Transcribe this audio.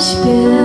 śpiew.